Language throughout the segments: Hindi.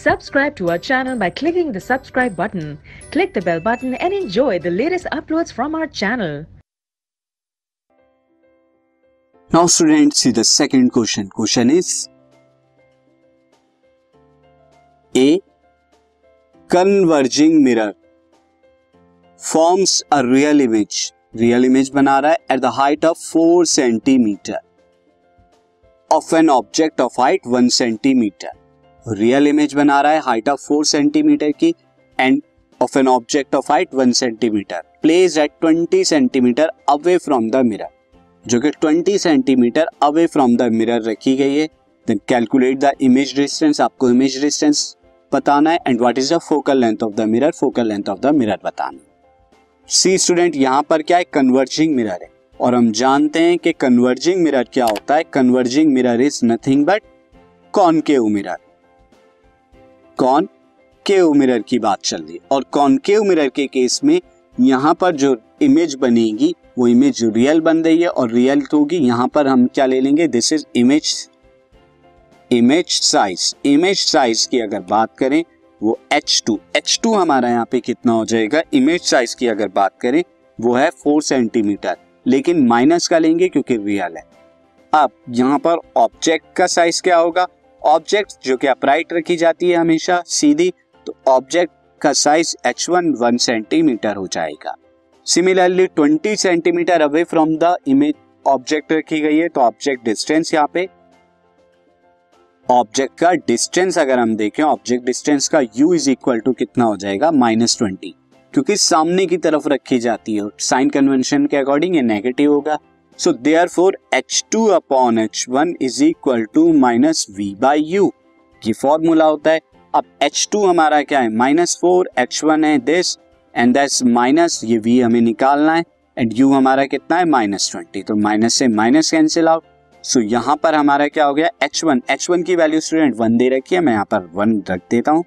Subscribe to our channel by clicking the subscribe button. Click the bell button and enjoy the latest uploads from our channel. Now students see the second question. Question is A converging mirror forms a real image. Real image बना रहा है at the height of four centimeter of an object of height one centimeter Real image बना रहा है हाइट ऑफ़ फोर सेंटीमीटर की and of an object of height one centimetre place at twenty centimetre away from the mirror जो कि twenty centimetre away from the mirror रखी गई है। Then calculate the image distance आपको इमेज डिस्टेंस बताना है and what is the focal length of the mirror focal length of the mirror बताना सी स्टूडेंट यहाँ पर क्या है? कन्वर्जिंग मिरर है। और हम जानते हैं कि कन्वर्जिंग मिरर क्या होता है। Converging mirror is nothing but concave mirror concave mirror की बात चल रही है। और कॉनकेव मिरर के केस में यहाँ पर जो इमेज बनेगी, वो इमेज रियल बन रही है और रियल होगी। यहाँ पर हम क्या ले लेंगे? This is image image size image size की अगर बात करें, वो H2 H2 हमारा यहाँ पे कितना हो जाएगा? इमेज साइज़ की अगर बात करें, वो है फोर सेंटीमीटर लेकिन माइनस का लेंगे क्योंकि रियल है। अब यहाँ पर ऑब्जेक्ट का साइज़ क्या होगा? ऑब्जेक्ट जो कि अपराइट रखी जाती है हमेशा, सीधी तो ऑब्जेक्ट का size H one one centimetre हो जाएगा। Similarly twenty centimetre away from the image object रखी गई है तो ऑब्जेक्ट डिस्टेंस यहाँ पे। ऑब्जेक्ट का डिस्टेंस अगर हम देखें ऑब्जेक्ट डिस्टेंस का u इज़ इक्वल टू कितना हो जाएगा? माइनस ट्वेंटी क्योंकि सामने की तरफ़ रखी जाती है, साइन कन्वेंशन के अकॉर्डिंग ये नेगेटिव होगा। So therefore H two upon H one is equal to minus V by U ये फॉर्मूला होता है। अब एच टू हमारा क्या है? माइनस फोर एच वन है दिस एंड दैट्स माइनस ये वी हमें निकालना है एंड यू हमारा कितना है? माइनस ट्वेंटी तो माइनस से माइनस कैंसिल आउट सो यहाँ पर हमारा क्या हो गया? एच वन एच वन की वैल्यू स्टूडेंट वन दे रखी है। मैं यहाँ पर वन रख देता हूँ।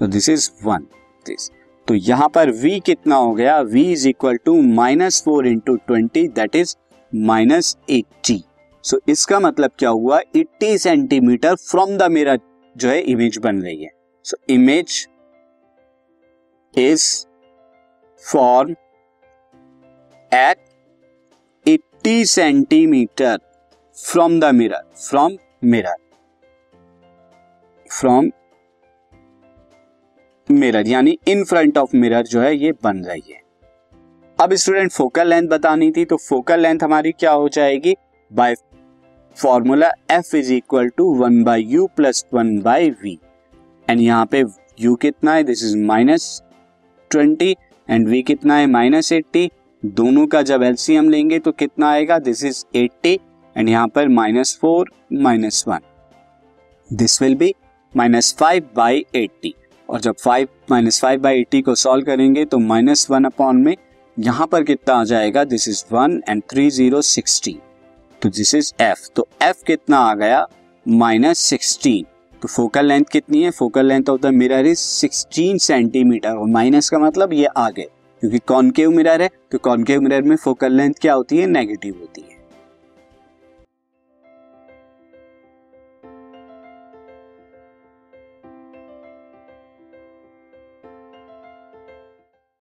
तो दिस इज़ वन दिस तो यहाँ पर v कितना हो गया? V is equal to minus four into twenty that is minus eighty so इसका मतलब क्या हुआ? Eighty centimetre from the mirror जो है इमेज बन रही है। So image is form at 80 centimetre from the mirror from mirror from mirror यानी इन फ्रंट ऑफ़ मिरर जो है, ये बन रही है। अब स्टूडेंट फोकल लेंथ बतानी थी तो फोकल लेंथ हमारी क्या हो जाएगी? By formula F is equal to one by U plus one by V and यहाँ पे यू कितना है? This is minus twenty and v कितना है? माइनस एट्टी दोनों का जब एलसीएम लेंगे तो कितना आएगा? दिस इज़ एट्टी एंड यहाँ पर minus four minus one this will be minus five by eighty और जब five minus five by eighty को सॉल्व करेंगे तो माइनस वन अपॉन में यहाँ पर कितना आ जाएगा? This is one and three zero sixteen तो दिस इज़ एफ़ तो एफ़ कितना आ गया? माइनस सिक्सटीन तो फोकल लेंथ कितनी है? Focal length of the mirror is 16 centimetre और माइनस का मतलब ये आगे. क्योंकि कॉनकेव मिरर है तो कॉनकेव मिरर में फोकल लेंथ क्या होती है? नेगेटिव होती है.